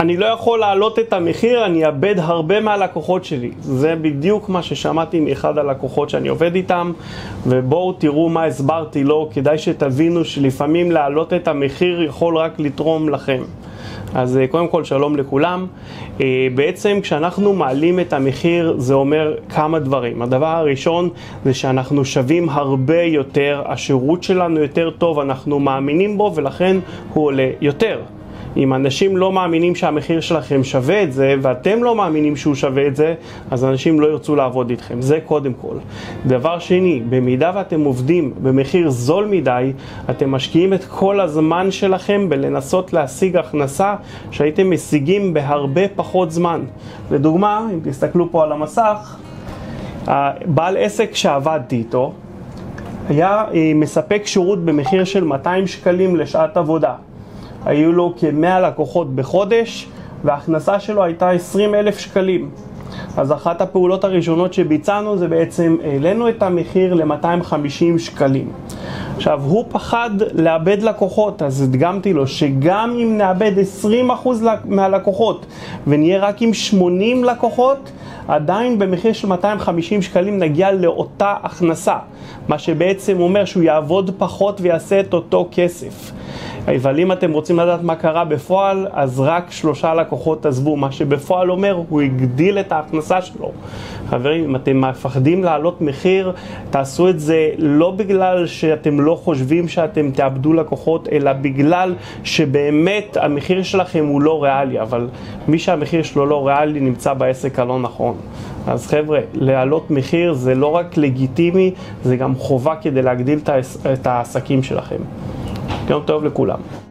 אני לא יכול להעלות את המחיר, אני אאבד הרבה מהלקוחות שלי. זה בדיוק מה ששמעתי מאחד הלקוחות שאני עובד איתם, ובואו תראו מה הסברתי לו, כדאי שתבינו שלפעמים להעלות את המחיר יכול רק לתרום לכם. אז אה, קודם כל שלום לכולם. אה, בעצם כשאנחנו מעלים את המחיר זה אומר כמה דברים. הדבר הראשון זה שאנחנו שווים הרבה יותר, השירות שלנו יותר טוב, אנחנו מאמינים בו ולכן הוא עולה יותר. אם אנשים לא מאמינים שהמחיר שלכם שווה את זה, ואתם לא מאמינים שהוא שווה את זה, אז אנשים לא ירצו לעבוד איתכם. זה קודם כל. דבר שני, במידה ואתם עובדים במחיר זול מדי, אתם משקיעים את כל הזמן שלכם בלנסות להשיג הכנסה שהייתם משיגים בהרבה פחות זמן. לדוגמה, אם תסתכלו פה על המסך, בעל עסק שעבדתי איתו, היה אה, מספק שירות במחיר של 200 שקלים לשעת עבודה. היו לו כ-100 לקוחות בחודש וההכנסה שלו הייתה 20 אלף שקלים. אז אחת הפעולות הראשונות שביצענו זה בעצם העלינו את המחיר ל-250 שקלים. עכשיו, הוא פחד לאבד לקוחות, אז הדגמתי לו שגם אם נאבד 20% מהלקוחות ונהיה רק עם 80 לקוחות, עדיין במחיר של 250 שקלים נגיע לאותה הכנסה, מה שבעצם אומר שהוא יעבוד פחות ויעשה את אותו כסף. אבל אם אתם רוצים לדעת מה קרה בפועל, אז רק שלושה לקוחות עזבו, מה שבפועל אומר, הוא הגדיל את ההכנסה שלו. חברים, אם אתם מפחדים להעלות מחיר, תעשו את זה לא בגלל שאתם לא חושבים שאתם תאבדו לקוחות, אלא בגלל שבאמת המחיר שלכם הוא לא ריאלי, אבל מי שהמחיר שלו לא ריאלי נמצא בעסק הלא נכון. אז חבר'ה, להעלות מחיר זה לא רק לגיטימי, זה גם חובה כדי להגדיל את העסקים שלכם. יום טוב לכולם.